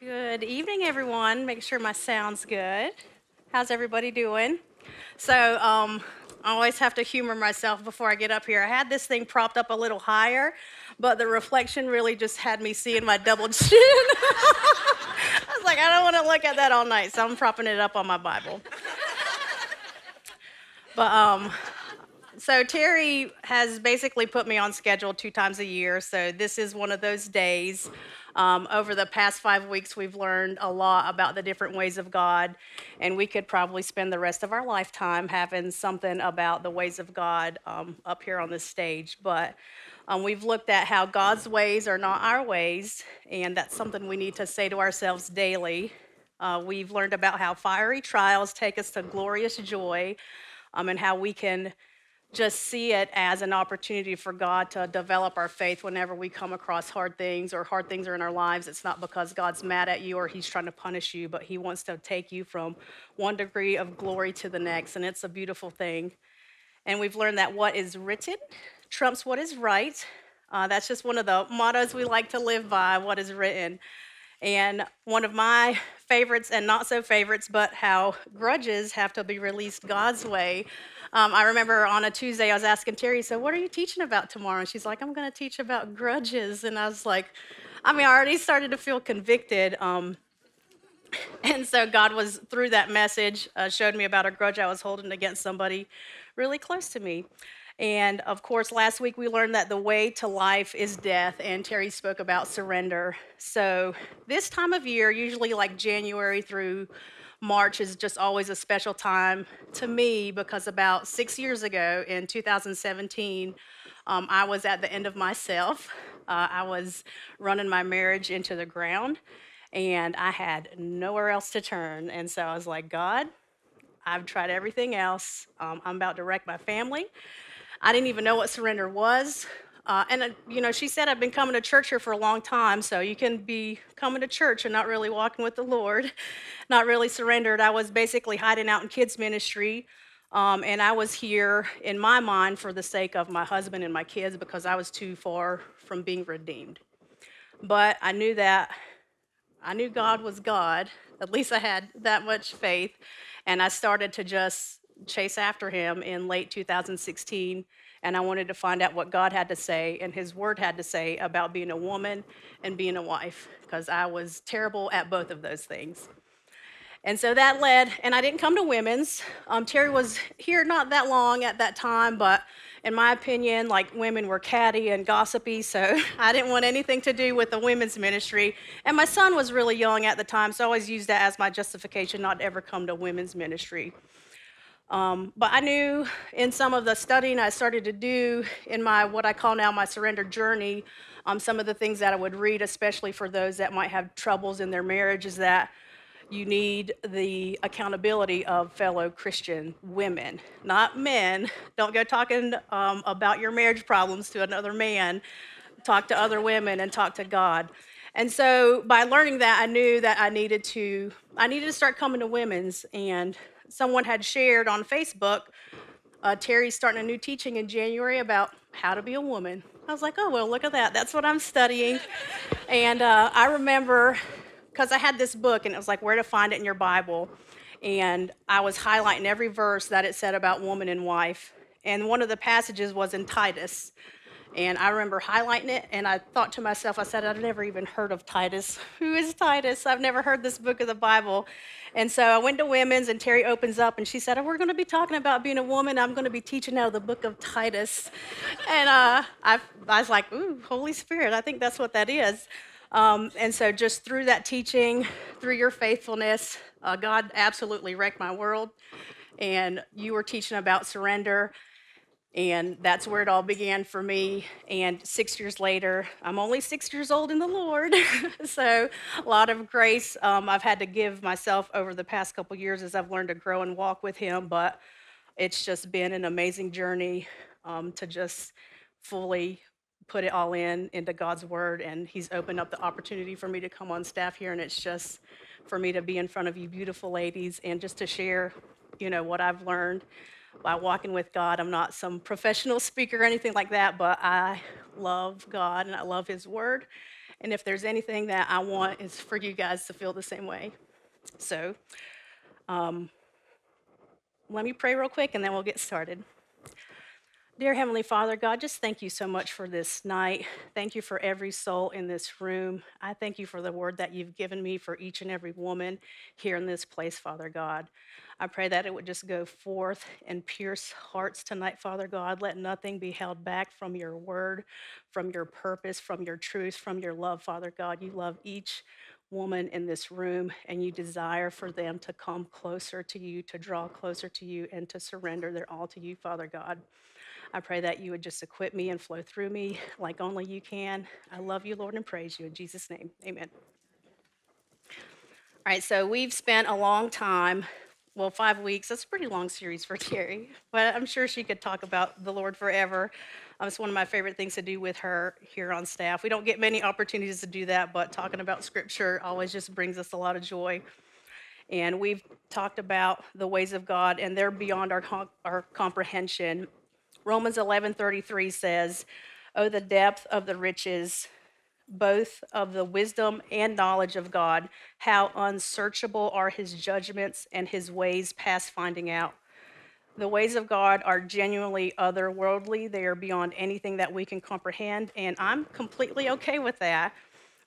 Good evening, everyone. Make sure my sound's good. How's everybody doing? So, um, I always have to humor myself before I get up here. I had this thing propped up a little higher, but the reflection really just had me seeing my double chin. I was like, I don't want to look at that all night, so I'm propping it up on my Bible. but um, so Terry has basically put me on schedule two times a year. So this is one of those days. Um, over the past five weeks, we've learned a lot about the different ways of God, and we could probably spend the rest of our lifetime having something about the ways of God um, up here on this stage. But um, we've looked at how God's ways are not our ways, and that's something we need to say to ourselves daily. Uh, we've learned about how fiery trials take us to glorious joy, um, and how we can just see it as an opportunity for God to develop our faith whenever we come across hard things or hard things are in our lives. It's not because God's mad at you or he's trying to punish you, but he wants to take you from one degree of glory to the next, and it's a beautiful thing. And we've learned that what is written trumps what is right. Uh, that's just one of the mottos we like to live by what is written. And one of my favorites and not so favorites, but how grudges have to be released God's way. Um, I remember on a Tuesday, I was asking Terry, so what are you teaching about tomorrow? And she's like, I'm going to teach about grudges. And I was like, I mean, I already started to feel convicted. Um, and so God was, through that message, uh, showed me about a grudge I was holding against somebody really close to me. And of course, last week we learned that the way to life is death, and Terry spoke about surrender. So, this time of year, usually like January through March is just always a special time to me because about six years ago in 2017, um, I was at the end of myself. Uh, I was running my marriage into the ground and I had nowhere else to turn. And so I was like, God, I've tried everything else. Um, I'm about to wreck my family. I didn't even know what surrender was. Uh, and, uh, you know, she said, I've been coming to church here for a long time, so you can be coming to church and not really walking with the Lord, not really surrendered. I was basically hiding out in kids' ministry, um, and I was here in my mind for the sake of my husband and my kids because I was too far from being redeemed. But I knew that, I knew God was God. At least I had that much faith, and I started to just chase after him in late 2016 and I wanted to find out what God had to say and His Word had to say about being a woman and being a wife, because I was terrible at both of those things. And so that led, and I didn't come to women's. Um, Terry was here not that long at that time, but in my opinion, like women were catty and gossipy, so I didn't want anything to do with the women's ministry. And my son was really young at the time, so I always used that as my justification not to ever come to women's ministry. Um, but I knew in some of the studying I started to do in my what I call now my surrender journey, um, some of the things that I would read, especially for those that might have troubles in their marriage, is that you need the accountability of fellow Christian women, not men. Don't go talking um, about your marriage problems to another man. Talk to other women and talk to God. And so by learning that, I knew that I needed to I needed to start coming to women's and someone had shared on Facebook, uh, Terry's starting a new teaching in January about how to be a woman. I was like, oh, well, look at that. That's what I'm studying. and uh, I remember, because I had this book and it was like, where to find it in your Bible. And I was highlighting every verse that it said about woman and wife. And one of the passages was in Titus. And I remember highlighting it, and I thought to myself, I said, I've never even heard of Titus. Who is Titus? I've never heard this book of the Bible. And so I went to women's, and Terry opens up, and she said, oh, We're going to be talking about being a woman. I'm going to be teaching out of the book of Titus. And uh, I, I was like, Ooh, Holy Spirit, I think that's what that is. Um, and so, just through that teaching, through your faithfulness, uh, God absolutely wrecked my world. And you were teaching about surrender. And that's where it all began for me. And six years later, I'm only six years old in the Lord. so, a lot of grace um, I've had to give myself over the past couple years as I've learned to grow and walk with Him. But it's just been an amazing journey um, to just fully put it all in into God's Word. And He's opened up the opportunity for me to come on staff here. And it's just for me to be in front of you, beautiful ladies, and just to share, you know, what I've learned by walking with God. I'm not some professional speaker or anything like that, but I love God and I love His Word. And if there's anything that I want, is for you guys to feel the same way. So, um, let me pray real quick and then we'll get started. Dear Heavenly Father, God, just thank you so much for this night. Thank you for every soul in this room. I thank you for the word that you've given me for each and every woman here in this place, Father God. I pray that it would just go forth and pierce hearts tonight, Father God. Let nothing be held back from your word, from your purpose, from your truth, from your love, Father God. You love each woman in this room and you desire for them to come closer to you, to draw closer to you, and to surrender their all to you, Father God. I pray that you would just equip me and flow through me like only you can. I love you, Lord, and praise you. In Jesus' name, amen. All right, so we've spent a long time, well, five weeks. That's a pretty long series for Terry, but I'm sure she could talk about the Lord forever. Um, it's one of my favorite things to do with her here on staff. We don't get many opportunities to do that, but talking about scripture always just brings us a lot of joy. And we've talked about the ways of God, and they're beyond our, our comprehension. Romans 11:33 says, "Oh the depth of the riches both of the wisdom and knowledge of God, how unsearchable are his judgments and his ways past finding out." The ways of God are genuinely otherworldly. They are beyond anything that we can comprehend, and I'm completely okay with that.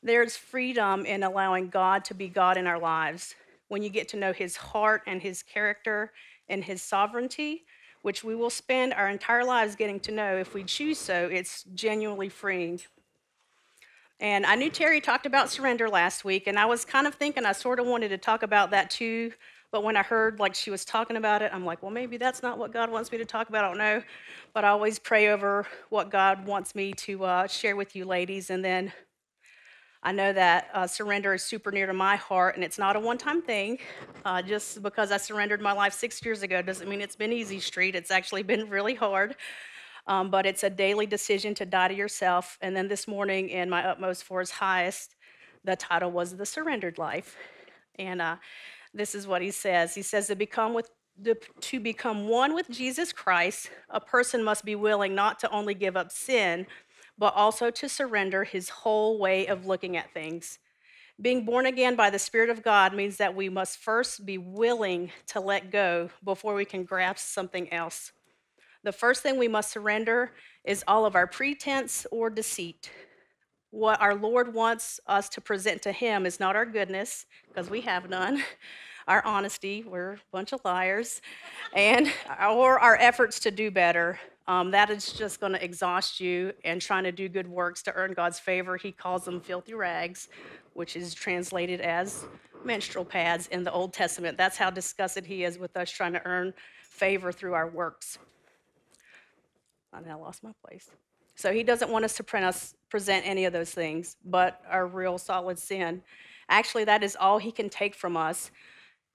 There's freedom in allowing God to be God in our lives. When you get to know his heart and his character and his sovereignty, which we will spend our entire lives getting to know if we choose so, it's genuinely freeing. And I knew Terry talked about surrender last week, and I was kind of thinking I sort of wanted to talk about that too. But when I heard like she was talking about it, I'm like, well, maybe that's not what God wants me to talk about. I don't know. But I always pray over what God wants me to uh, share with you, ladies. And then I know that uh, surrender is super near to my heart, and it's not a one time thing. Uh, just because I surrendered my life six years ago doesn't mean it's been easy street. It's actually been really hard. Um, but it's a daily decision to die to yourself. And then this morning, in my utmost for his highest, the title was The Surrendered Life. And uh, this is what he says He says, to become with to become one with Jesus Christ, a person must be willing not to only give up sin, but also to surrender his whole way of looking at things. Being born again by the Spirit of God means that we must first be willing to let go before we can grasp something else. The first thing we must surrender is all of our pretense or deceit. What our Lord wants us to present to Him is not our goodness, because we have none, our honesty, we're a bunch of liars, and or our efforts to do better. Um, that is just going to exhaust you and trying to do good works to earn God's favor. He calls them filthy rags, which is translated as menstrual pads in the Old Testament. That's how disgusted he is with us trying to earn favor through our works. I lost my place. So he doesn't want us to us, present any of those things, but our real solid sin. Actually, that is all he can take from us.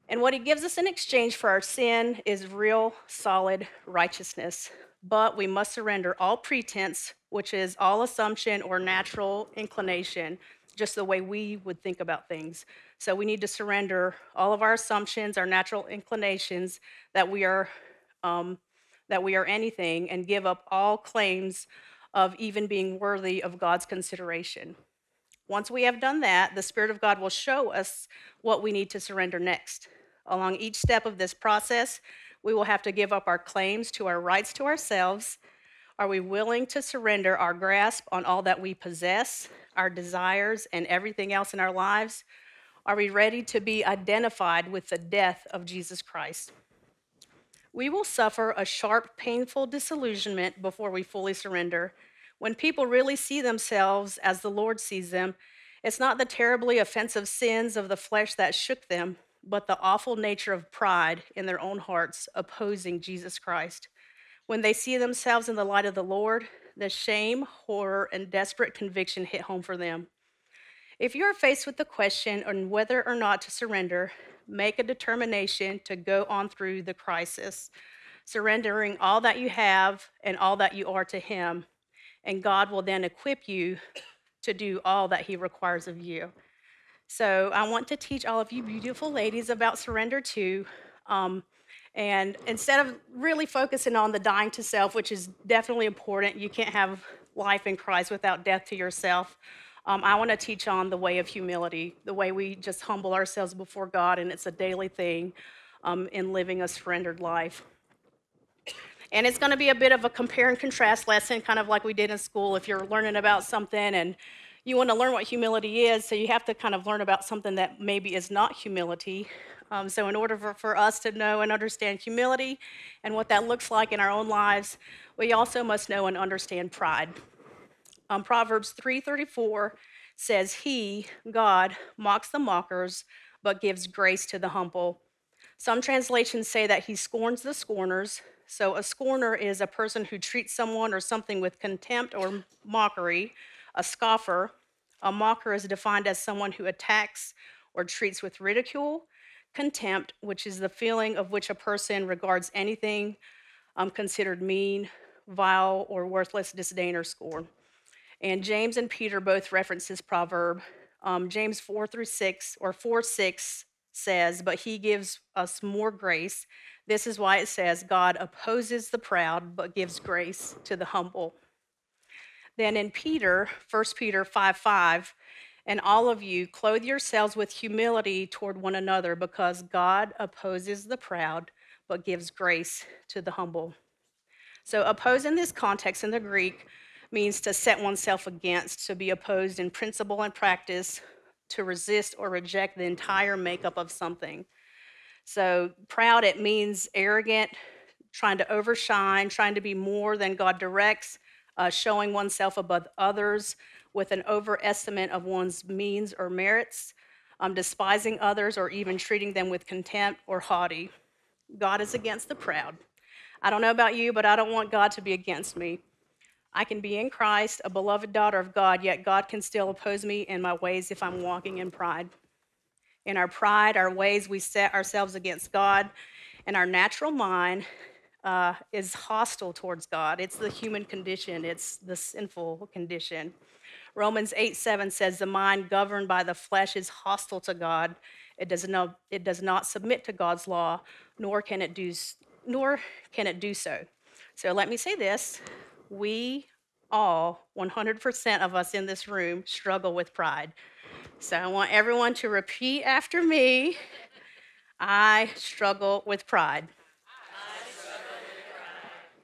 And what he gives us in exchange for our sin is real solid righteousness but we must surrender all pretense, which is all assumption or natural inclination, just the way we would think about things. So we need to surrender all of our assumptions, our natural inclinations that we are um, that we are anything, and give up all claims of even being worthy of God's consideration. Once we have done that, the Spirit of God will show us what we need to surrender next. Along each step of this process, we will have to give up our claims to our rights to ourselves. Are we willing to surrender our grasp on all that we possess, our desires, and everything else in our lives? Are we ready to be identified with the death of Jesus Christ? We will suffer a sharp, painful disillusionment before we fully surrender. When people really see themselves as the Lord sees them, it's not the terribly offensive sins of the flesh that shook them, but the awful nature of pride in their own hearts opposing Jesus Christ. When they see themselves in the light of the Lord, the shame, horror, and desperate conviction hit home for them. If you are faced with the question on whether or not to surrender, make a determination to go on through the crisis, surrendering all that you have and all that you are to Him, and God will then equip you to do all that He requires of you. So I want to teach all of you beautiful ladies about surrender too. Um, and instead of really focusing on the dying to self, which is definitely important, you can't have life in Christ without death to yourself. Um, I want to teach on the way of humility, the way we just humble ourselves before God, and it's a daily thing um, in living a surrendered life. And it's going to be a bit of a compare and contrast lesson, kind of like we did in school. If you're learning about something and you want to learn what humility is, so you have to kind of learn about something that maybe is not humility. Um, so, in order for, for us to know and understand humility and what that looks like in our own lives, we also must know and understand pride. Um, Proverbs 3:34 says, "He, God, mocks the mockers, but gives grace to the humble." Some translations say that he scorns the scorners. So, a scorner is a person who treats someone or something with contempt or mockery. A scoffer, a mocker is defined as someone who attacks or treats with ridicule, contempt, which is the feeling of which a person regards anything um, considered mean, vile, or worthless disdain or scorn. And James and Peter both reference this proverb. Um, James 4 through 6, or 4 6 says, But he gives us more grace. This is why it says, God opposes the proud, but gives grace to the humble. Then in Peter, 1 Peter 5 5, and all of you clothe yourselves with humility toward one another, because God opposes the proud, but gives grace to the humble. So, oppose in this context in the Greek means to set oneself against, to be opposed in principle and practice, to resist or reject the entire makeup of something. So, proud, it means arrogant, trying to overshine, trying to be more than God directs, uh, showing oneself above others with an overestimate of one's means or merits, um, despising others, or even treating them with contempt or haughty. God is against the proud. I don't know about you, but I don't want God to be against me. I can be in Christ, a beloved daughter of God, yet God can still oppose me in my ways if I'm walking in pride. In our pride, our ways, we set ourselves against God, and our natural mind uh, is hostile towards God. It's the human condition, it's the sinful condition. Romans 8 7 says, The mind governed by the flesh is hostile to God. It does, not, it does not submit to God's law, nor can it do, nor can it do so. So let me say this we all, 100% of us in this room, struggle with pride. So I want everyone to repeat after me I struggle with pride.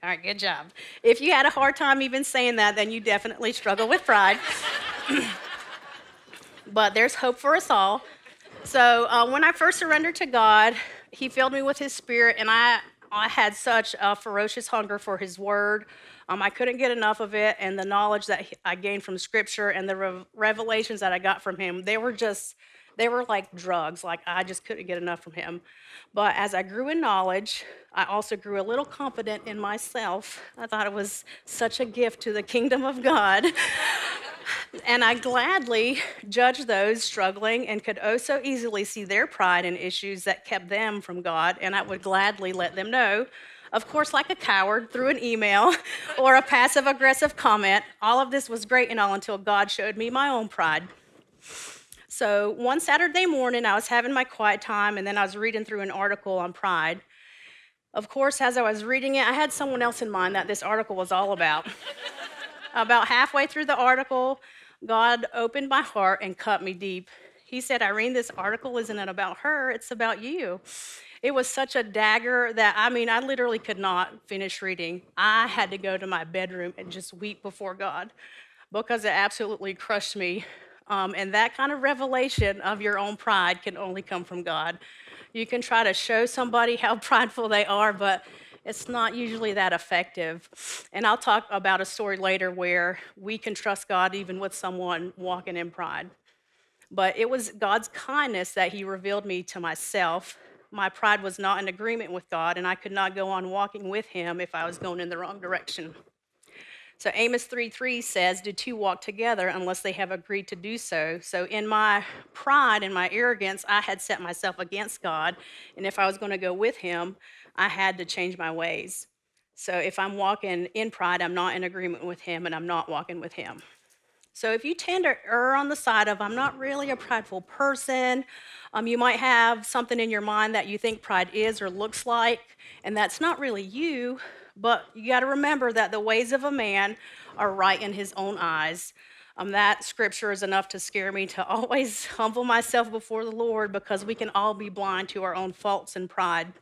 All right, good job. If you had a hard time even saying that, then you definitely struggle with pride. but there's hope for us all. So uh, when I first surrendered to God, He filled me with His Spirit, and I, I had such a ferocious hunger for His Word. Um, I couldn't get enough of it, and the knowledge that I gained from Scripture and the re- revelations that I got from Him, they were just, they were like drugs. Like I just couldn't get enough from Him. But as I grew in knowledge, I also grew a little confident in myself. I thought it was such a gift to the kingdom of God. and I gladly judged those struggling and could oh so easily see their pride and issues that kept them from God, and I would gladly let them know of course, like a coward, through an email or a passive aggressive comment. All of this was great and all until God showed me my own pride. So one Saturday morning, I was having my quiet time, and then I was reading through an article on pride. Of course, as I was reading it, I had someone else in mind that this article was all about. about halfway through the article, God opened my heart and cut me deep. He said, Irene, this article isn't about her, it's about you. It was such a dagger that, I mean, I literally could not finish reading. I had to go to my bedroom and just weep before God because it absolutely crushed me. Um, and that kind of revelation of your own pride can only come from God. You can try to show somebody how prideful they are, but it's not usually that effective. And I'll talk about a story later where we can trust God even with someone walking in pride. But it was God's kindness that He revealed me to myself my pride was not in agreement with God, and I could not go on walking with Him if I was going in the wrong direction. So Amos 3 3 says, Do two walk together unless they have agreed to do so? So in my pride and my arrogance, I had set myself against God. And if I was going to go with Him, I had to change my ways. So if I'm walking in pride, I'm not in agreement with Him and I'm not walking with Him. So if you tend to err on the side of, I'm not really a prideful person, um, you might have something in your mind that you think pride is or looks like, and that's not really you, but you got to remember that the ways of a man are right in his own eyes. Um, that scripture is enough to scare me to always humble myself before the Lord because we can all be blind to our own faults and pride,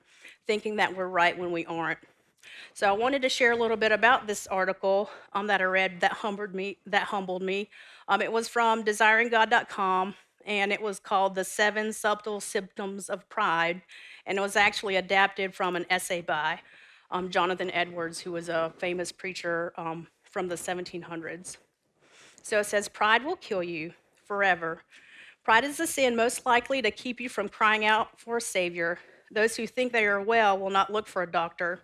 thinking that we're right when we aren't. So I wanted to share a little bit about this article um, that I read that humbled me. That humbled me. Um, it was from DesiringGod.com, and it was called "The Seven Subtle Symptoms of Pride," and it was actually adapted from an essay by um, Jonathan Edwards, who was a famous preacher um, from the 1700s. So it says, Pride will kill you forever. Pride is the sin most likely to keep you from crying out for a Savior. Those who think they are well will not look for a doctor.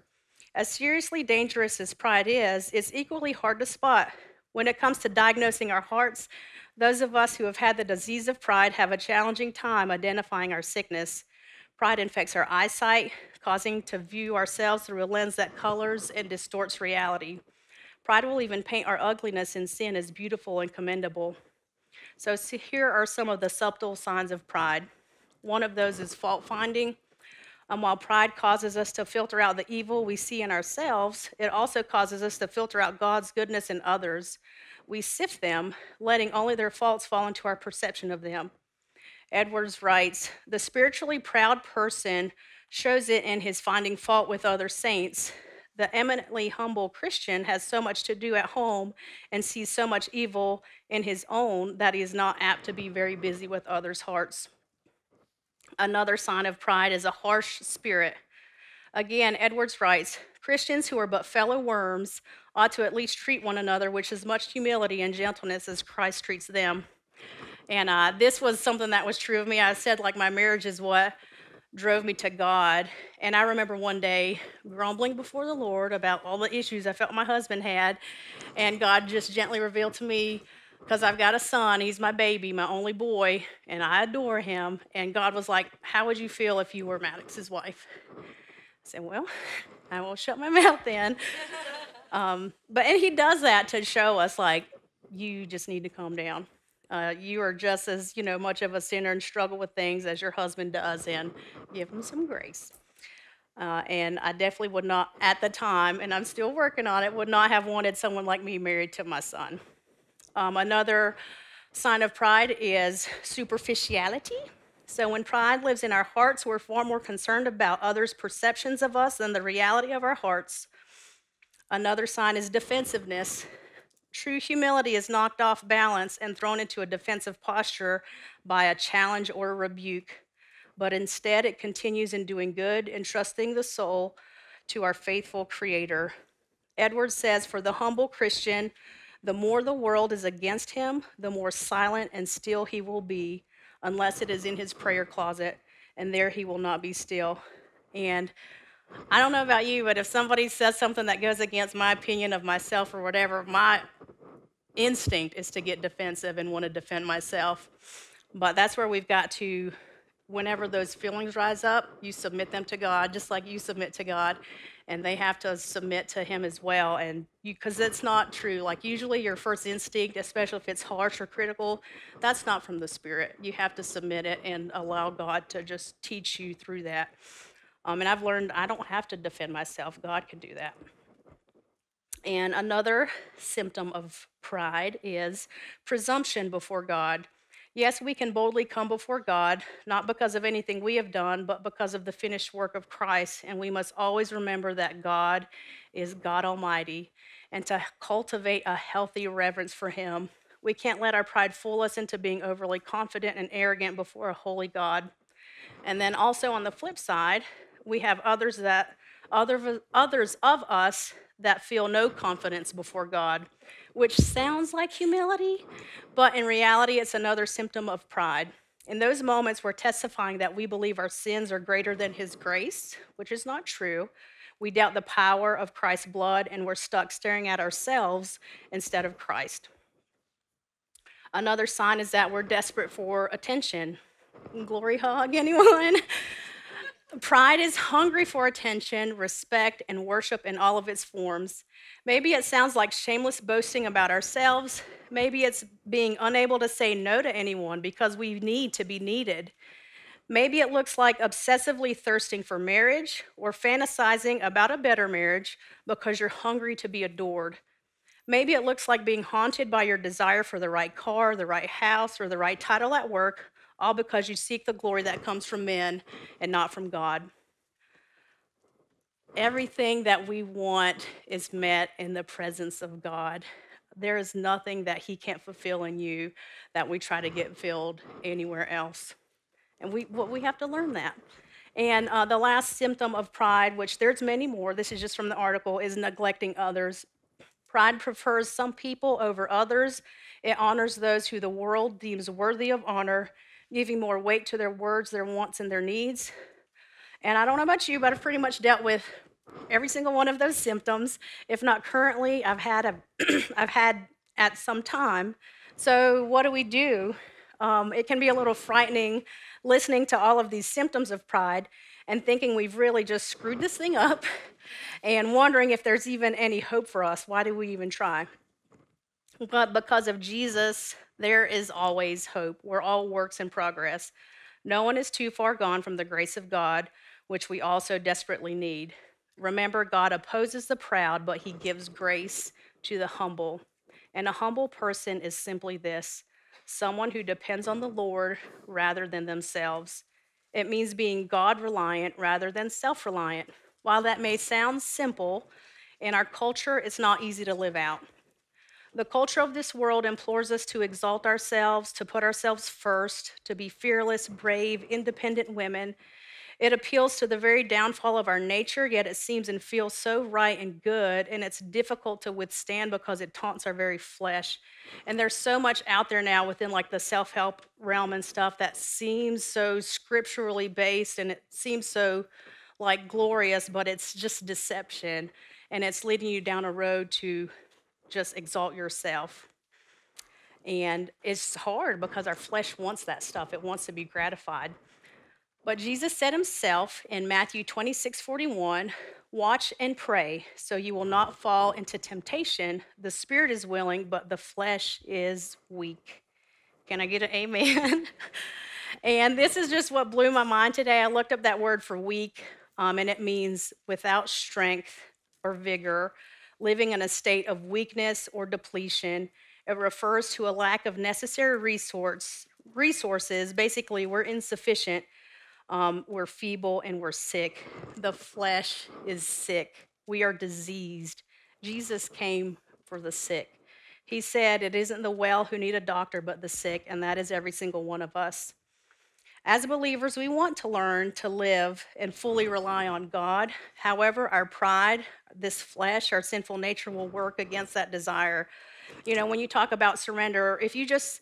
As seriously dangerous as pride is, it's equally hard to spot. When it comes to diagnosing our hearts, those of us who have had the disease of pride have a challenging time identifying our sickness. Pride infects our eyesight, causing to view ourselves through a lens that colors and distorts reality. Pride will even paint our ugliness and sin as beautiful and commendable. So, here are some of the subtle signs of pride. One of those is fault finding. Um, while pride causes us to filter out the evil we see in ourselves, it also causes us to filter out God's goodness in others. We sift them, letting only their faults fall into our perception of them. Edwards writes The spiritually proud person shows it in his finding fault with other saints. The eminently humble Christian has so much to do at home and sees so much evil in his own that he is not apt to be very busy with others' hearts. Another sign of pride is a harsh spirit. Again, Edwards writes Christians who are but fellow worms ought to at least treat one another with as much humility and gentleness as Christ treats them. And uh, this was something that was true of me. I said, like, my marriage is what drove me to God. And I remember one day grumbling before the Lord about all the issues I felt my husband had. And God just gently revealed to me, because I've got a son, he's my baby, my only boy, and I adore him. And God was like, How would you feel if you were Maddox's wife? I said, Well, I won't shut my mouth then. Um, but and he does that to show us, like, you just need to calm down. Uh, you are just as you know much of a sinner and struggle with things as your husband does, and give him some grace. Uh, and I definitely would not, at the time, and I'm still working on it, would not have wanted someone like me married to my son. Um, another sign of pride is superficiality. So when pride lives in our hearts, we're far more concerned about others' perceptions of us than the reality of our hearts. Another sign is defensiveness. True humility is knocked off balance and thrown into a defensive posture by a challenge or a rebuke, but instead it continues in doing good and trusting the soul to our faithful Creator. Edwards says, For the humble Christian, the more the world is against him, the more silent and still he will be, unless it is in his prayer closet, and there he will not be still. And I don't know about you, but if somebody says something that goes against my opinion of myself or whatever, my instinct is to get defensive and want to defend myself. But that's where we've got to, whenever those feelings rise up, you submit them to God, just like you submit to God. And they have to submit to Him as well. And you because it's not true. Like, usually your first instinct, especially if it's harsh or critical, that's not from the Spirit. You have to submit it and allow God to just teach you through that. Um, and I've learned I don't have to defend myself, God can do that. And another symptom of pride is presumption before God. Yes, we can boldly come before God, not because of anything we have done, but because of the finished work of Christ. And we must always remember that God is God Almighty and to cultivate a healthy reverence for Him. We can't let our pride fool us into being overly confident and arrogant before a holy God. And then also on the flip side, we have others that other, others of us that feel no confidence before God, which sounds like humility, but in reality, it's another symptom of pride. In those moments, we're testifying that we believe our sins are greater than His grace, which is not true. We doubt the power of Christ's blood, and we're stuck staring at ourselves instead of Christ. Another sign is that we're desperate for attention. Glory hug, anyone? Pride is hungry for attention, respect, and worship in all of its forms. Maybe it sounds like shameless boasting about ourselves. Maybe it's being unable to say no to anyone because we need to be needed. Maybe it looks like obsessively thirsting for marriage or fantasizing about a better marriage because you're hungry to be adored. Maybe it looks like being haunted by your desire for the right car, the right house, or the right title at work, all because you seek the glory that comes from men and not from God. Everything that we want is met in the presence of God. There is nothing that He can't fulfill in you that we try to get filled anywhere else. And we, well, we have to learn that. And uh, the last symptom of pride, which there's many more, this is just from the article, is neglecting others. Pride prefers some people over others. It honors those who the world deems worthy of honor, giving more weight to their words, their wants, and their needs. And I don't know about you, but I've pretty much dealt with every single one of those symptoms. If not currently, I've had a, I've had at some time. So what do we do? Um, it can be a little frightening listening to all of these symptoms of pride and thinking we've really just screwed this thing up and wondering if there's even any hope for us. Why do we even try? But because of Jesus, there is always hope. We're all works in progress. No one is too far gone from the grace of God, which we also desperately need. Remember, God opposes the proud, but he gives grace to the humble. And a humble person is simply this someone who depends on the Lord rather than themselves. It means being God reliant rather than self reliant. While that may sound simple, in our culture, it's not easy to live out. The culture of this world implores us to exalt ourselves, to put ourselves first, to be fearless, brave, independent women, it appeals to the very downfall of our nature, yet it seems and feels so right and good, and it's difficult to withstand because it taunts our very flesh. And there's so much out there now within like the self help realm and stuff that seems so scripturally based and it seems so like glorious, but it's just deception. And it's leading you down a road to just exalt yourself. And it's hard because our flesh wants that stuff, it wants to be gratified. But Jesus said himself in Matthew 26 41, Watch and pray, so you will not fall into temptation. The spirit is willing, but the flesh is weak. Can I get an amen? and this is just what blew my mind today. I looked up that word for weak, um, and it means without strength or vigor, living in a state of weakness or depletion. It refers to a lack of necessary resource, resources. Basically, we're insufficient um, we're feeble and we're sick. The flesh is sick. We are diseased. Jesus came for the sick. He said, It isn't the well who need a doctor, but the sick, and that is every single one of us. As believers, we want to learn to live and fully rely on God. However, our pride, this flesh, our sinful nature will work against that desire. You know, when you talk about surrender, if you just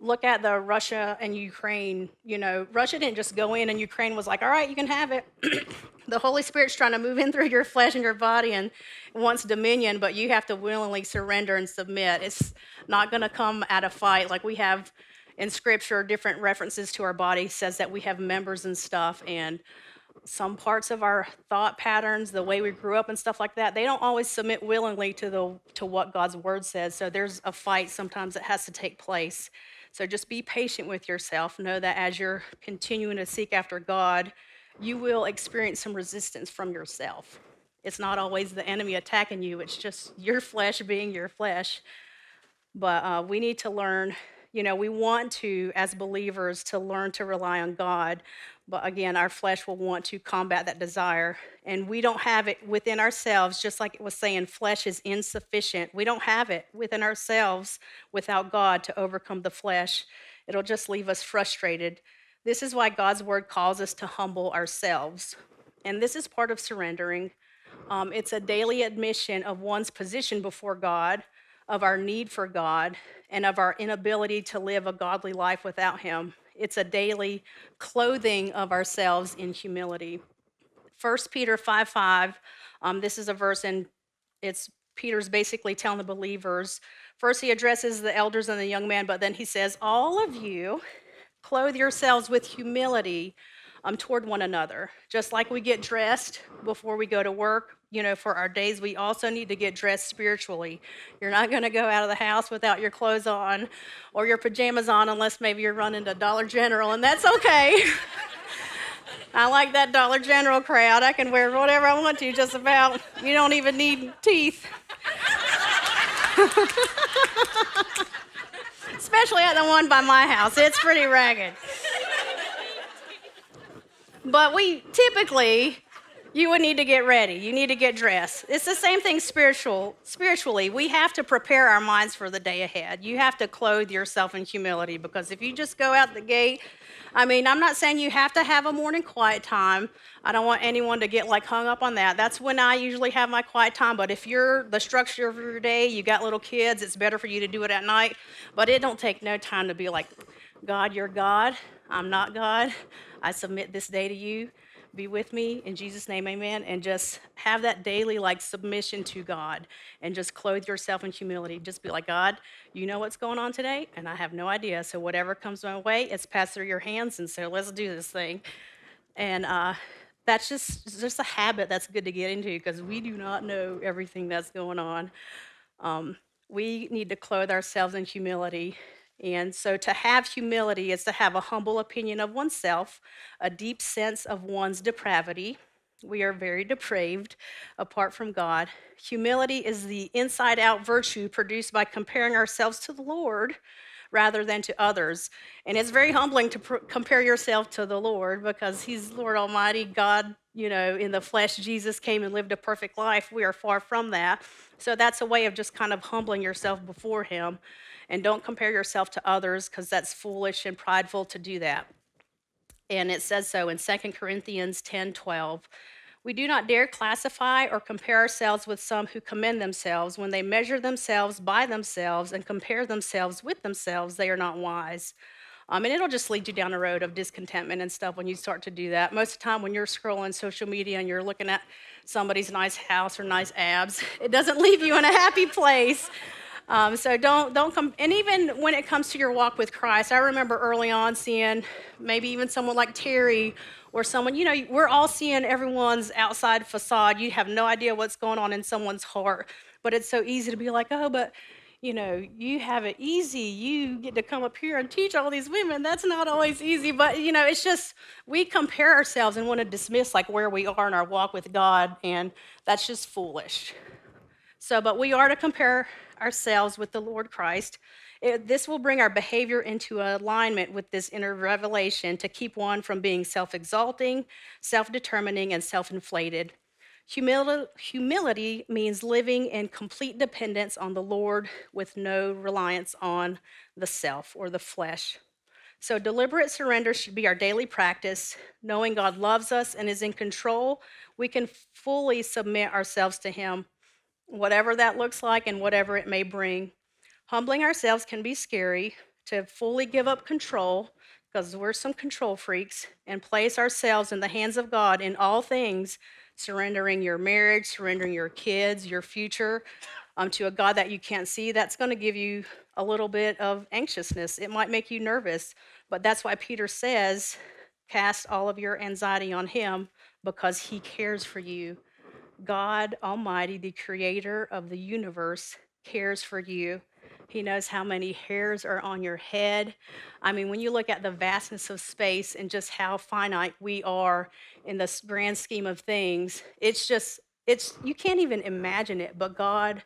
look at the Russia and Ukraine, you know, Russia didn't just go in and Ukraine was like, all right, you can have it. the Holy Spirit's trying to move in through your flesh and your body and wants dominion, but you have to willingly surrender and submit. It's not going to come at a fight like we have in scripture different references to our body says that we have members and stuff and some parts of our thought patterns the way we grew up and stuff like that they don't always submit willingly to the to what god's word says so there's a fight sometimes that has to take place so just be patient with yourself. Know that as you're continuing to seek after God, you will experience some resistance from yourself. It's not always the enemy attacking you, it's just your flesh being your flesh. But uh, we need to learn, you know, we want to, as believers, to learn to rely on God. But again, our flesh will want to combat that desire. And we don't have it within ourselves, just like it was saying, flesh is insufficient. We don't have it within ourselves without God to overcome the flesh. It'll just leave us frustrated. This is why God's word calls us to humble ourselves. And this is part of surrendering. Um, it's a daily admission of one's position before God, of our need for God, and of our inability to live a godly life without Him. It's a daily clothing of ourselves in humility. 1 Peter 5 5, um, this is a verse, and it's Peter's basically telling the believers. First, he addresses the elders and the young man, but then he says, All of you clothe yourselves with humility um, toward one another. Just like we get dressed before we go to work, you know, for our days, we also need to get dressed spiritually. You're not going to go out of the house without your clothes on or your pajamas on unless maybe you're running to Dollar General, and that's okay. I like that Dollar General crowd. I can wear whatever I want to, just about. You don't even need teeth. Especially at the one by my house. It's pretty ragged. But we typically you would need to get ready. You need to get dressed. It's the same thing spiritual. Spiritually, we have to prepare our minds for the day ahead. You have to clothe yourself in humility because if you just go out the gate, I mean, I'm not saying you have to have a morning quiet time. I don't want anyone to get like hung up on that. That's when I usually have my quiet time. But if you're the structure of your day, you got little kids, it's better for you to do it at night. But it don't take no time to be like, God, you're God. I'm not God. I submit this day to you be with me in Jesus' name, amen. And just have that daily like submission to God and just clothe yourself in humility. Just be like, God, you know what's going on today, and I have no idea. So whatever comes my way, it's passed through your hands, and so let's do this thing. And uh, that's just just a habit that's good to get into because we do not know everything that's going on. Um, we need to clothe ourselves in humility and so to have humility is to have a humble opinion of oneself, a deep sense of one's depravity. We are very depraved apart from God. Humility is the inside out virtue produced by comparing ourselves to the Lord rather than to others. And it's very humbling to pr- compare yourself to the Lord because He's Lord Almighty, God, you know, in the flesh. Jesus came and lived a perfect life. We are far from that. So that's a way of just kind of humbling yourself before Him. And don't compare yourself to others because that's foolish and prideful to do that. And it says so in 2 Corinthians 10 12. We do not dare classify or compare ourselves with some who commend themselves. When they measure themselves by themselves and compare themselves with themselves, they are not wise. Um, and it'll just lead you down a road of discontentment and stuff when you start to do that. Most of the time, when you're scrolling social media and you're looking at somebody's nice house or nice abs, it doesn't leave you in a happy place. Um, so don't don't come. And even when it comes to your walk with Christ, I remember early on seeing maybe even someone like Terry or someone. You know, we're all seeing everyone's outside facade. You have no idea what's going on in someone's heart. But it's so easy to be like, oh, but you know, you have it easy. You get to come up here and teach all these women. That's not always easy, but you know, it's just we compare ourselves and want to dismiss like where we are in our walk with God, and that's just foolish. So, but we are to compare ourselves with the Lord Christ. It, this will bring our behavior into alignment with this inner revelation to keep one from being self exalting, self determining, and self inflated. Humility, humility means living in complete dependence on the Lord with no reliance on the self or the flesh. So, deliberate surrender should be our daily practice. Knowing God loves us and is in control, we can fully submit ourselves to Him whatever that looks like and whatever it may bring. Humbling ourselves can be scary to fully give up control because we're some control freaks and place ourselves in the hands of God in all things, surrendering your marriage, surrendering your kids, your future um, to a God that you can't see. That's going to give you a little bit of anxiousness. It might make you nervous, but that's why Peter says, cast all of your anxiety on Him because He cares for you. God Almighty, the creator of the universe, cares for you. He knows how many hairs are on your head. I mean, when you look at the vastness of space and just how finite we are in the grand scheme of things, it's just, it's, you can't even imagine it, but God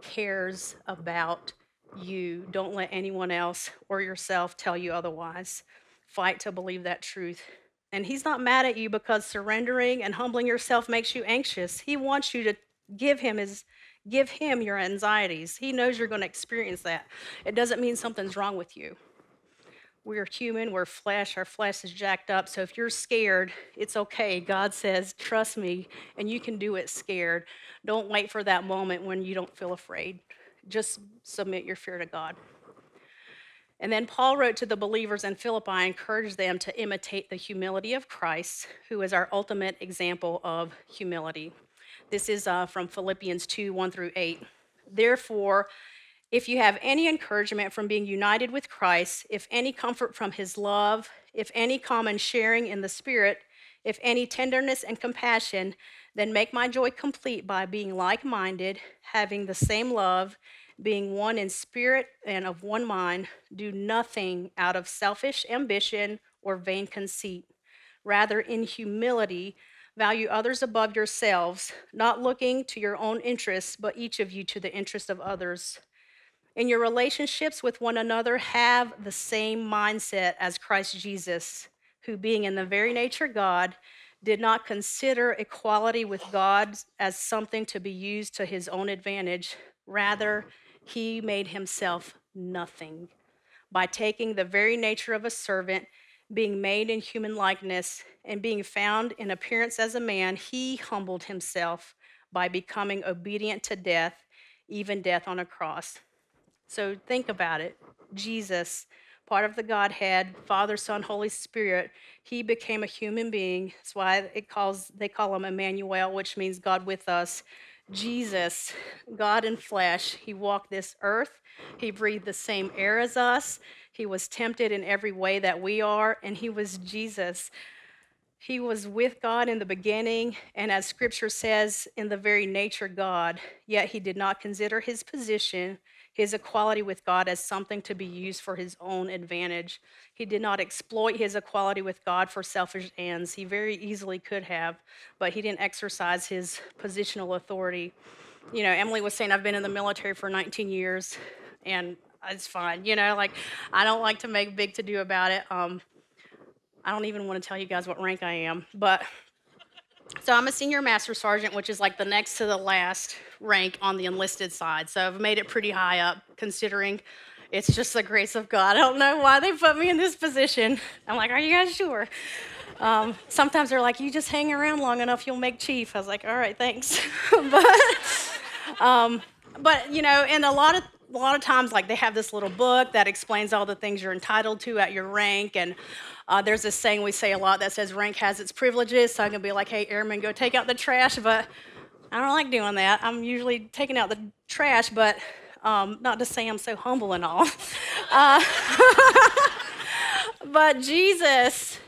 cares about you. Don't let anyone else or yourself tell you otherwise. Fight to believe that truth. And he's not mad at you because surrendering and humbling yourself makes you anxious. He wants you to give him his give him your anxieties. He knows you're going to experience that. It doesn't mean something's wrong with you. We're human, we're flesh, our flesh is jacked up. So if you're scared, it's okay. God says, "Trust me," and you can do it scared. Don't wait for that moment when you don't feel afraid. Just submit your fear to God. And then Paul wrote to the believers in Philippi, encouraged them to imitate the humility of Christ, who is our ultimate example of humility. This is uh, from Philippians 2 1 through 8. Therefore, if you have any encouragement from being united with Christ, if any comfort from his love, if any common sharing in the Spirit, if any tenderness and compassion, then make my joy complete by being like minded, having the same love being one in spirit and of one mind, do nothing out of selfish ambition or vain conceit. Rather, in humility, Value others above yourselves, not looking to your own interests, but each of you to the interest of others. In your relationships with one another, have the same mindset as Christ Jesus, who, being in the very nature God, did not consider equality with God as something to be used to his own advantage. Rather, he made himself nothing by taking the very nature of a servant being made in human likeness and being found in appearance as a man, he humbled himself by becoming obedient to death, even death on a cross. So think about it. Jesus, part of the Godhead, Father, Son, Holy Spirit, he became a human being. That's why it calls they call him Emmanuel, which means God with us. Jesus, God in flesh, he walked this earth. He breathed the same air as us. He was tempted in every way that we are, and he was Jesus. He was with God in the beginning, and as scripture says, in the very nature God, yet he did not consider his position, his equality with God, as something to be used for his own advantage. He did not exploit his equality with God for selfish ends. He very easily could have, but he didn't exercise his positional authority. You know, Emily was saying, I've been in the military for 19 years, and it's fine. You know, like I don't like to make big to do about it. Um, I don't even want to tell you guys what rank I am, but so I'm a senior master sergeant, which is like the next to the last rank on the enlisted side. So I've made it pretty high up, considering it's just the grace of God. I don't know why they put me in this position. I'm like, are you guys sure? Um, sometimes they're like, you just hang around long enough, you'll make chief. I was like, all right, thanks. but, um, but you know, in a lot of a lot of times, like they have this little book that explains all the things you're entitled to at your rank. And uh, there's this saying we say a lot that says rank has its privileges. So I'm going to be like, hey, airman, go take out the trash. But I don't like doing that. I'm usually taking out the trash, but um, not to say I'm so humble and all. Uh, but Jesus,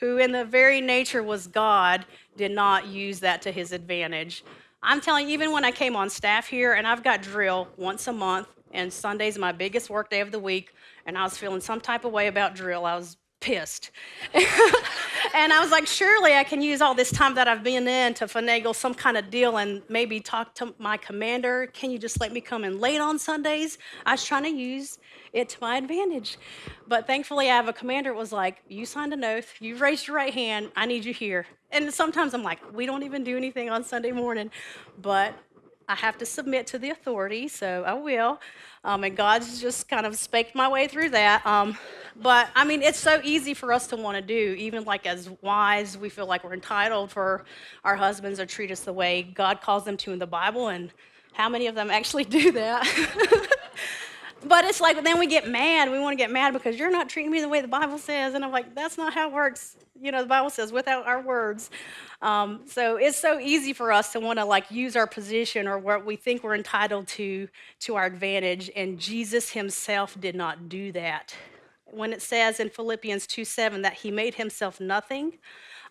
who in the very nature was God, did not use that to his advantage. I'm telling you, even when I came on staff here, and I've got drill once a month, and Sunday's my biggest work day of the week, and I was feeling some type of way about drill. I was pissed. and I was like, surely I can use all this time that I've been in to finagle some kind of deal and maybe talk to my commander. Can you just let me come in late on Sundays? I was trying to use it to my advantage. But thankfully, I have a commander that was like, You signed an oath, you raised your right hand, I need you here. And sometimes I'm like, We don't even do anything on Sunday morning. But I have to submit to the authority, so I will. Um, and God's just kind of spaked my way through that. Um, but I mean, it's so easy for us to want to do, even like as wives, we feel like we're entitled for our husbands to treat us the way God calls them to in the Bible. And how many of them actually do that? but it's like then we get mad. We want to get mad because you're not treating me the way the Bible says. And I'm like, that's not how it works. You know, the Bible says without our words. Um, so it's so easy for us to want to like use our position or what we think we're entitled to to our advantage. And Jesus himself did not do that. When it says in Philippians 2 7 that he made himself nothing,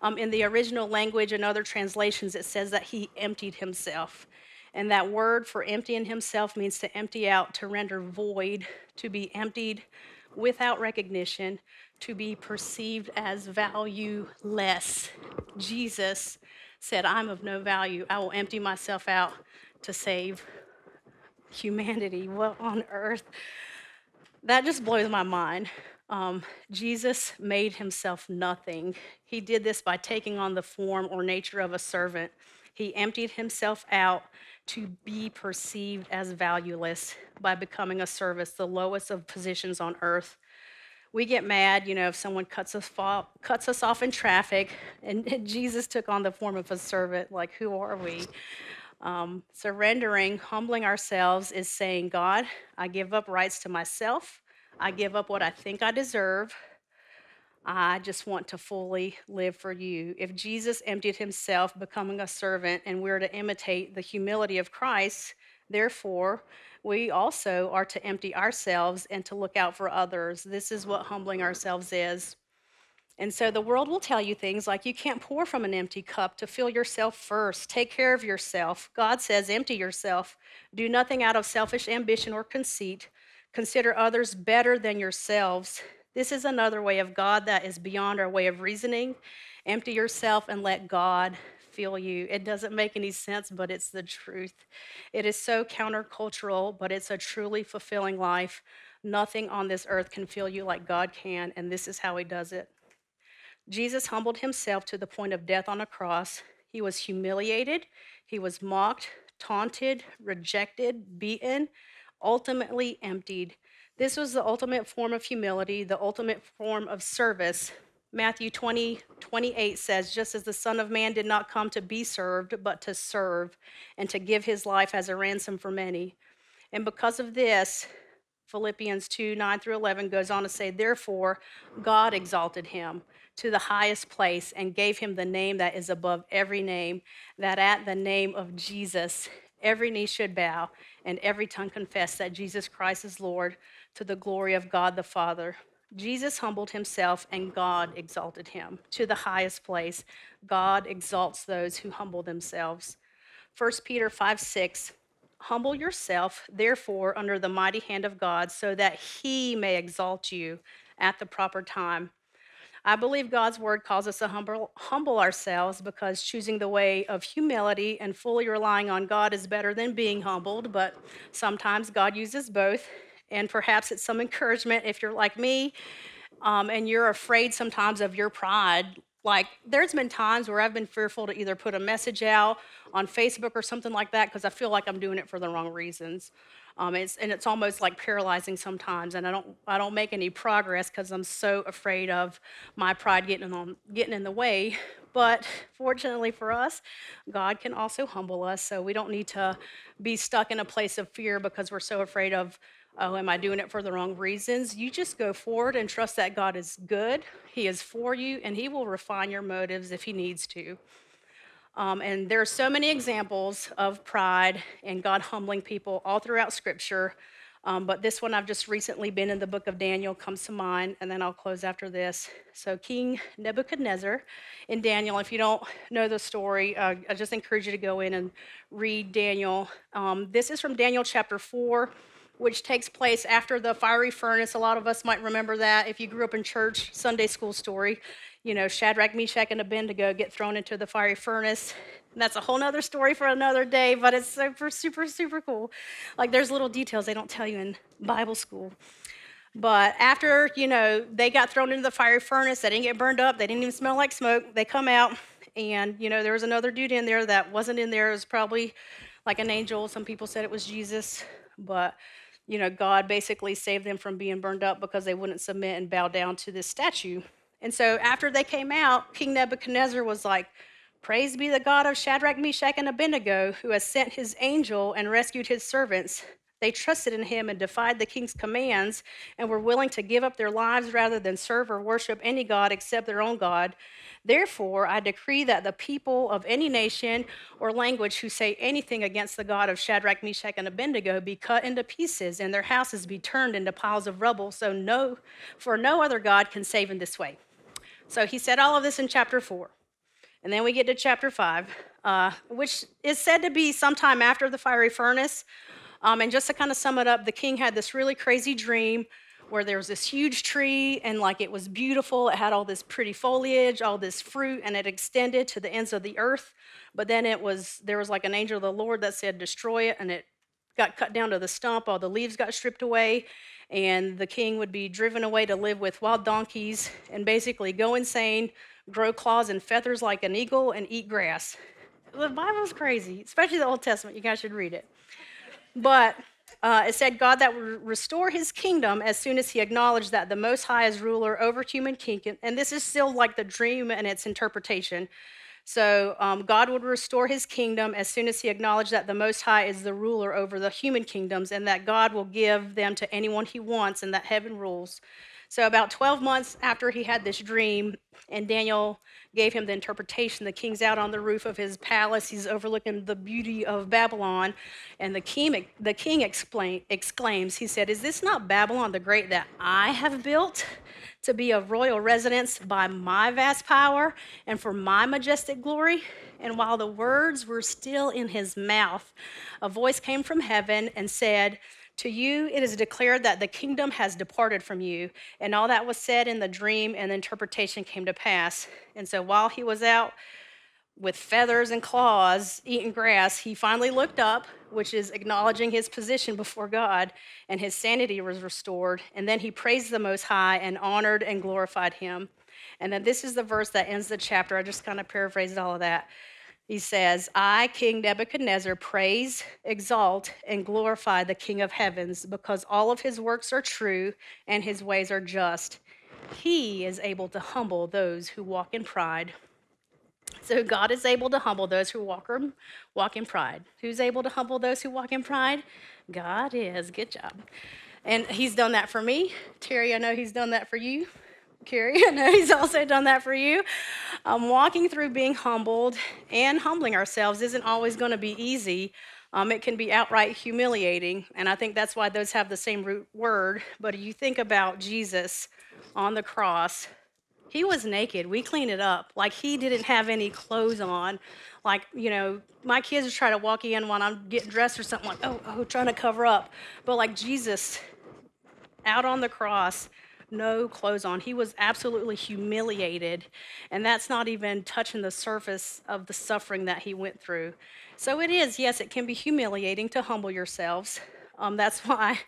um, in the original language and other translations, it says that he emptied himself. And that word for emptying himself means to empty out, to render void, to be emptied without recognition, to be perceived as valueless. Jesus said, I'm of no value. I will empty myself out to save humanity. What on earth? That just blows my mind. Um, Jesus made himself nothing. He did this by taking on the form or nature of a servant. He emptied himself out to be perceived as valueless by becoming a service, the lowest of positions on earth we get mad, you know, if someone cuts us, off, cuts us off in traffic, and, Jesus took on the form of a servant. Like, who are we? Um, surrendering, humbling ourselves is saying, God, I give up rights to myself. I give up what I think I deserve. I just want to fully live for you. If Jesus emptied himself, becoming a servant, and we're to imitate the humility of Christ, therefore, we also are to empty ourselves and to look out for others. This is what humbling ourselves is. And so the world will tell you things like you can't pour from an empty cup to fill yourself first. Take care of yourself. God says, empty yourself. Do nothing out of selfish ambition or conceit. Consider others better than yourselves. This is another way of God that is beyond our way of reasoning. Empty yourself and let God feel you. It doesn't make any sense, but it's the truth. It is so countercultural, but it's a truly fulfilling life. Nothing on this earth can feel you like God can, and this is how He does it. Jesus humbled himself to the point of death on a cross. He was humiliated, he was mocked, taunted, rejected, beaten, ultimately emptied. This was the ultimate form of humility, the ultimate form of service. Matthew 20, 28 says, Just as the Son of Man did not come to be served, but to serve, and to give his life as a ransom for many. And because of this, Philippians 2, 9 through 11 goes on to say, Therefore, God exalted him to the highest place and gave him the name that is above every name, that at the name of Jesus, every knee should bow and every tongue confess that Jesus Christ is Lord to the glory of God the Father. Jesus humbled himself and God exalted him to the highest place. God exalts those who humble themselves. 1 Peter 5 6 Humble yourself, therefore, under the mighty hand of God, so that he may exalt you at the proper time. I believe God's word calls us to humble, humble ourselves because choosing the way of humility and fully relying on God is better than being humbled, but sometimes God uses both. And perhaps it's some encouragement if you're like me um, and you're afraid sometimes of your pride. Like, there's been times where I've been fearful to either put a message out on Facebook or something like that because I feel like I'm doing it for the wrong reasons. Um, it's, and it's almost like paralyzing sometimes, and I don't I don't make any progress because I'm so afraid of my pride getting on getting in the way. But fortunately for us, God can also humble us, so we don't need to be stuck in a place of fear because we're so afraid of oh, am I doing it for the wrong reasons? You just go forward and trust that God is good, He is for you, and He will refine your motives if He needs to. Um, and there are so many examples of pride and God humbling people all throughout Scripture. Um, but this one I've just recently been in the book of Daniel comes to mind, and then I'll close after this. So, King Nebuchadnezzar in Daniel, if you don't know the story, uh, I just encourage you to go in and read Daniel. Um, this is from Daniel chapter 4, which takes place after the fiery furnace. A lot of us might remember that if you grew up in church, Sunday school story you know, Shadrach, Meshach, and Abednego get thrown into the fiery furnace. And that's a whole nother story for another day, but it's super, super, super cool. Like there's little details they don't tell you in Bible school. But after, you know, they got thrown into the fiery furnace, they didn't get burned up, they didn't even smell like smoke. They come out, and, you know, there was another dude in there that wasn't in there. It was probably like an angel. Some people said it was Jesus. But, you know, God basically saved them from being burned up because they wouldn't submit and bow down to this statue and so after they came out, King Nebuchadnezzar was like, Praise be the God of Shadrach, Meshach, and Abednego, who has sent his angel and rescued his servants. They trusted in him and defied the king's commands and were willing to give up their lives rather than serve or worship any God except their own God. Therefore, I decree that the people of any nation or language who say anything against the God of Shadrach, Meshach, and Abednego be cut into pieces and their houses be turned into piles of rubble, so no, for no other God can save in this way. So he said all of this in chapter 4. And then we get to chapter 5, uh, which is said to be sometime after the fiery furnace. Um, and just to kind of sum it up, the king had this really crazy dream where there was this huge tree and like it was beautiful. It had all this pretty foliage, all this fruit, and it extended to the ends of the earth. But then it was there was like an angel of the Lord that said, destroy it, and it got cut down to the stump. All the leaves got stripped away, and the king would be driven away to live with wild donkeys and basically go insane, grow claws and feathers like an eagle, and eat grass. The Bible's crazy, especially the Old Testament. You guys should read it. But uh, it said God that would restore his kingdom as soon as he acknowledged that the Most High is ruler over human kingdom. And this is still like the dream and its interpretation. So um, God would restore his kingdom as soon as he acknowledged that the Most High is the ruler over the human kingdoms and that God will give them to anyone he wants and that heaven rules. So, about 12 months after he had this dream, and Daniel gave him the interpretation, the king's out on the roof of his palace. He's overlooking the beauty of Babylon. And the king, the king explain, exclaims, He said, Is this not Babylon the Great that I have built? to be a royal residence by my vast power and for my majestic glory. And while the words were still in his mouth, a voice came from heaven and said, To you it is declared that the kingdom has departed from you. And all that was said in the dream and the interpretation came to pass. And so while he was out, with feathers and claws eating grass, he finally looked up, which is acknowledging his position before God, and his sanity was restored. And then he praised the Most High and honored and glorified him. And then this is the verse that ends the chapter. I just kind of paraphrased all of that. He says, I, King Nebuchadnezzar, praise, exalt, and glorify the King of heavens because all of his works are true and his ways are just. He is able to humble those who walk in pride. So God is able to humble those who walk, walk in pride. Who's able to humble those who walk in pride? God is. Good job. And he's done that for me. Terry, I know he's done that for you. Carrie, I know he's also done that for you. Um, walking through being humbled and humbling ourselves isn't always going to be easy. Um, it can be outright humiliating, and I think that's why those have the same root word. But you think about Jesus on the cross, he was naked. We clean it up. Like he didn't have any clothes on. Like, you know, my kids try to walk in when I'm getting dressed or something like, oh, oh, trying to cover up. But like Jesus out on the cross, no clothes on. He was absolutely humiliated. And that's not even touching the surface of the suffering that he went through. So it is, yes, it can be humiliating to humble yourselves. Um, that's why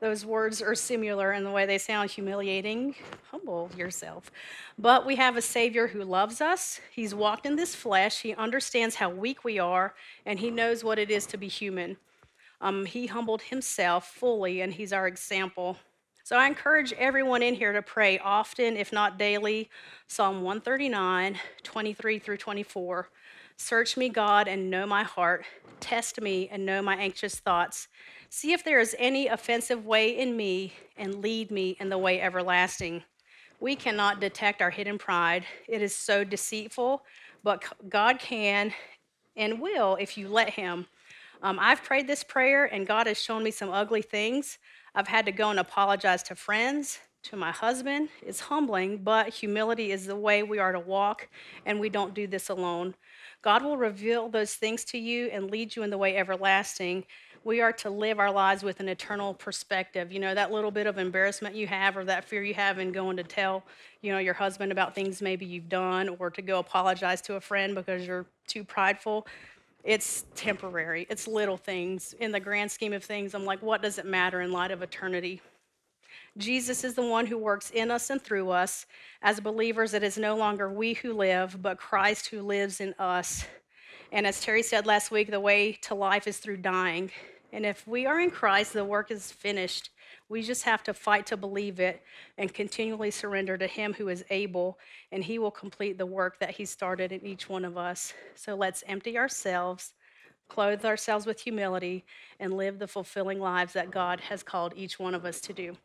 those words are similar in the way they sound humiliating. Humble yourself. But we have a Savior who loves us. He's walked in this flesh. He understands how weak we are, and He knows what it is to be human. Um, he humbled Himself fully, and He's our example. So I encourage everyone in here to pray often, if not daily, Psalm 139, 23 through 24. Search me, God, and know my heart. Test me and know my anxious thoughts. See if there is any offensive way in me, and lead me in the way everlasting. We cannot detect our hidden pride, it is so deceitful, but God can and will if you let Him. Um, I've prayed this prayer, and God has shown me some ugly things. I've had to go and apologize to friends, to my husband. It's humbling, but humility is the way we are to walk, and we don't do this alone. God will reveal those things to you and lead you in the way everlasting. We are to live our lives with an eternal perspective. You know, that little bit of embarrassment you have or that fear you have in going to tell, you know, your husband about things maybe you've done or to go apologize to a friend because you're too prideful it's temporary. It's little things. In the grand scheme of things, I'm like, what does it matter in light of eternity? Jesus is the one who works in us and through us. As believers, it is no longer we who live, but Christ who lives in us. And as Terry said last week, the way to life is through dying. And if we are in Christ, the work is finished. We just have to fight to believe it and continually surrender to Him who is able, and He will complete the work that He started in each one of us. So let's empty ourselves, clothe ourselves with humility, and live the fulfilling lives that God has called each one of us to do.